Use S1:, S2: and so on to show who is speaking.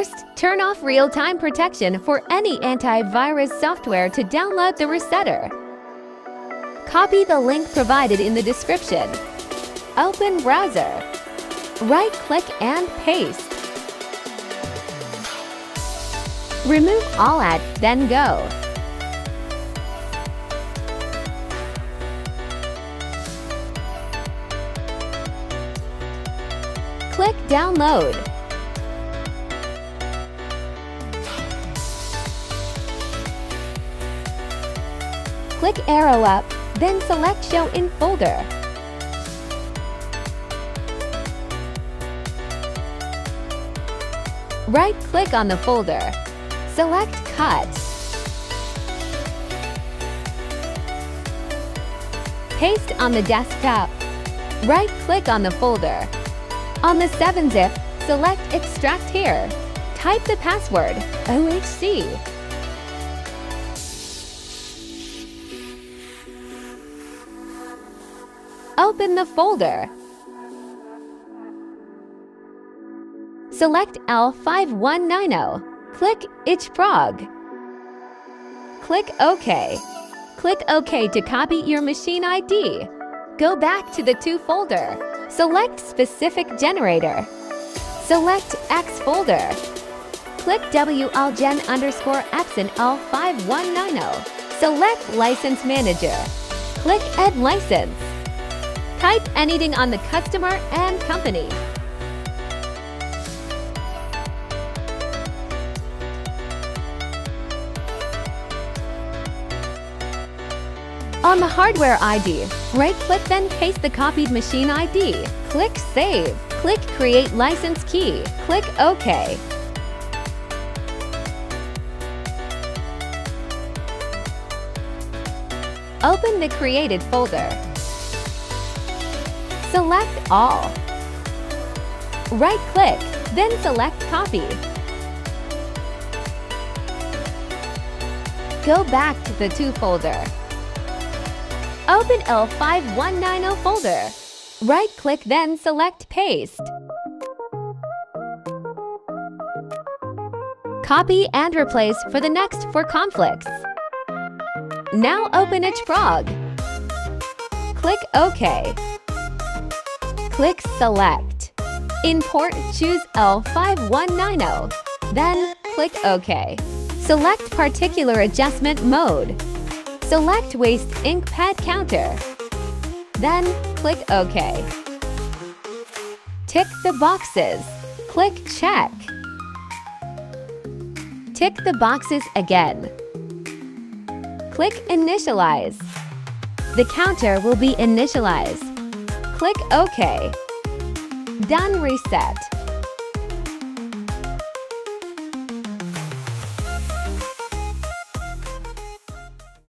S1: First, turn off real-time protection for any antivirus software to download the resetter. Copy the link provided in the description. Open browser. Right-click and paste. Remove all ads, then go. Click Download. Click arrow up, then select Show in Folder. Right-click on the folder. Select Cut. Paste on the desktop. Right-click on the folder. On the 7-zip, select Extract here. Type the password, OHC. Open the folder. Select L5190. Click AdjProg. Click OK. Click OK to copy your machine ID. Go back to the To folder. Select Specific Generator. Select X folder. Click WLGen underscore Epson L5190. Select License Manager. Click Add License. Type anything on the customer and company. On the hardware ID, right-click then paste the copied machine ID. Click Save. Click Create License Key. Click OK. Open the created folder. Select All. Right-click, then select Copy. Go back to the 2 folder. Open L5190 folder. Right-click then select Paste. Copy and replace for the next for conflicts. Now open AdjProg. Click OK. Click Select. Import choose L5190. Then click OK. Select Particular Adjustment Mode. Select Waste Ink Pad Counter. Then click OK. Tick the boxes. Click Check. Tick the boxes again. Click Initialize. The counter will be initialized. Click OK. Done Reset.